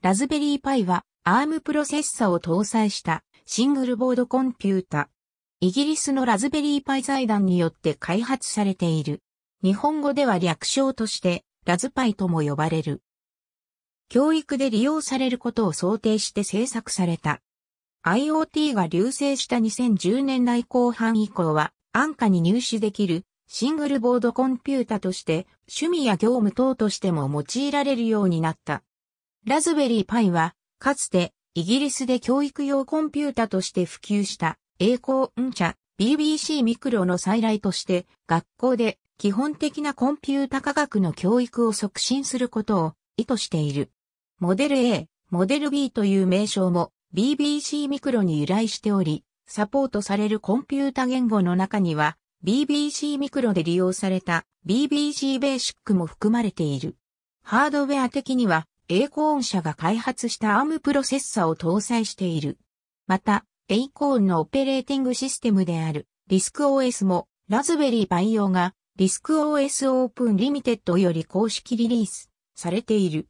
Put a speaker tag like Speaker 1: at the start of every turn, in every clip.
Speaker 1: ラズベリーパイは ARM プロセッサを搭載したシングルボードコンピュータ。イギリスのラズベリーパイ財団によって開発されている。日本語では略称としてラズパイとも呼ばれる。教育で利用されることを想定して制作された。IoT が流星した2010年代後半以降は安価に入手できるシングルボードコンピュータとして趣味や業務等としても用いられるようになった。ラズベリーパイはかつてイギリスで教育用コンピュータとして普及した栄光ん茶 BBC ミクロの再来として学校で基本的なコンピュータ科学の教育を促進することを意図している。モデル A、モデル B という名称も BBC ミクロに由来しており、サポートされるコンピュータ言語の中には BBC ミクロで利用された BBC ベーシックも含まれている。ハードウェア的には栄光音社が開発した ARM プロセッサを搭載している。また、 Acorn のオペレーティングシステムであるリスク OS も Raspberry Pi 用がリスク OS オープンリミテッドより公式リリースされている。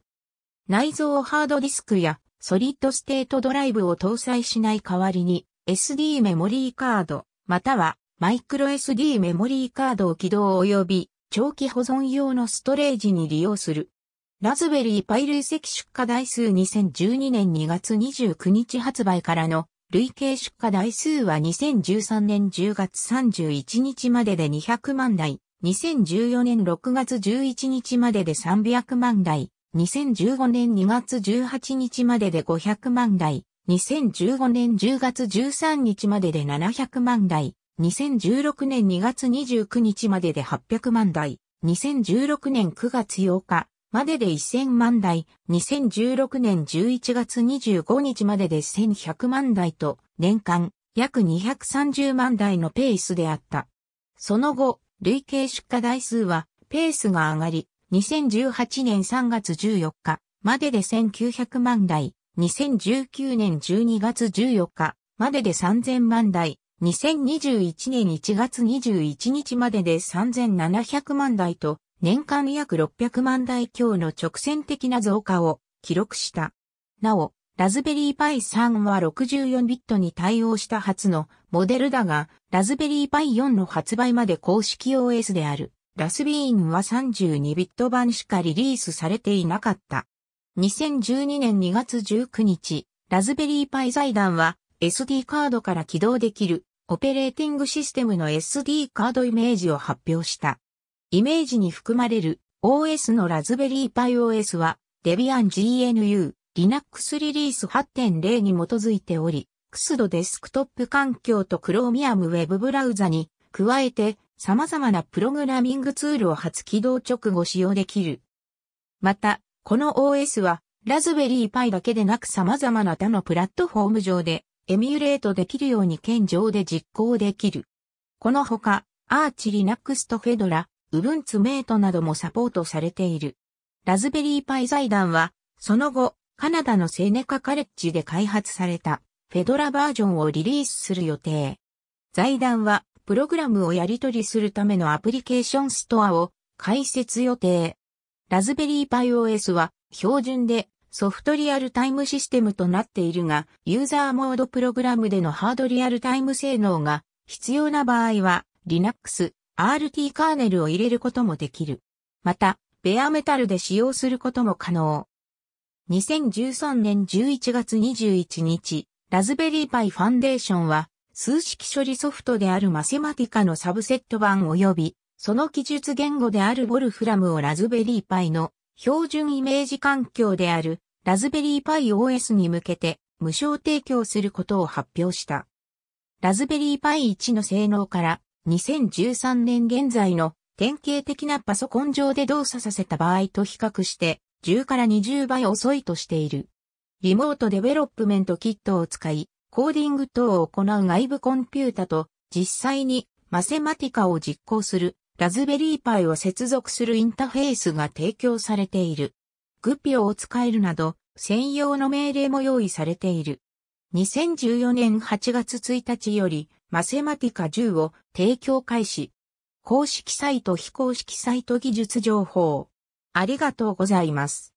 Speaker 1: 内蔵ハードディスクやソリッドステートドライブを搭載しない代わりに SD メモリーカード、またはマイクロ SD メモリーカードを起動及び長期保存用のストレージに利用する。ラズベリーパイ累積出荷台数2012年2月29日発売からの累計出荷台数は2013年10月31日までで200万台、2014年6月11日までで300万台、2015年2月18日までで500万台、2015年10月13日までで700万台、2016年2月29日までで800万台、2016年9月8日までで1000万台、2016年11月25日までで1100万台と、年間約230万台のペースであった。その後、累計出荷台数はペースが上がり、2018年3月14日までで1900万台、2019年12月14日までで3000万台、2021年1月21日までで3700万台と、年間約600万台強の直線的な増加を記録した。なお、ラズベリーパイ3は64ビットに対応した初のモデルだが、ラズベリーパイ4の発売まで公式 OS であるラスビーンは32ビット版しかリリースされていなかった。2012年2月19日、ラズベリーパイ財団は SD カードから起動できるオペレーティングシステムの SD カードイメージを発表した。イメージに含まれる OS のラズベリーパイ OS は Debian GNU Linux リリース8.0に基づいており、XD デスクトップ環境と Chromium Web ブラウザに加えて様々なプログラミングツールを初起動直後使用できる。また、この OS は、ラズベリーパイだけでなく様々な他のプラットフォーム上で、エミュレートできるように県上で実行できる。このほか、アーチリナックスとフェドラ、ウブンツメイトなどもサポートされている。ラズベリーパイ財団は、その後、カナダのセネカカレッジで開発された、フェドラバージョンをリリースする予定。財団は、プログラムをやり取りするためのアプリケーションストアを開設予定。ラズベリーパイ OS は標準でソフトリアルタイムシステムとなっているが、ユーザーモードプログラムでのハードリアルタイム性能が必要な場合は Linux、RT カーネルを入れることもできる。また、ベアメタルで使用することも可能。2013年11月21日、ラズベリーパイファンデーションは数式処理ソフトであるマセマティカのサブセット版及び、その記述言語であるボルフラムをラズベリーパイの標準イメージ環境であるラズベリーパイ OS に向けて無償提供することを発表した。Raspberry Pi 1の性能から2013年現在の典型的なパソコン上で動作させた場合と比較して10から20倍遅いとしている。 Remote Development Kit を使い、コーディング等を行う外部コンピュータと実際に Mathematica を実行する Raspberry Pi を接続するインターフェースが提供されている。 GPIO を使えるなど専用の命令も用意されている。2014年8月1日よりマセマティカ10を提供開始。公式サイト非公式サイト技術情報。ありがとうございます。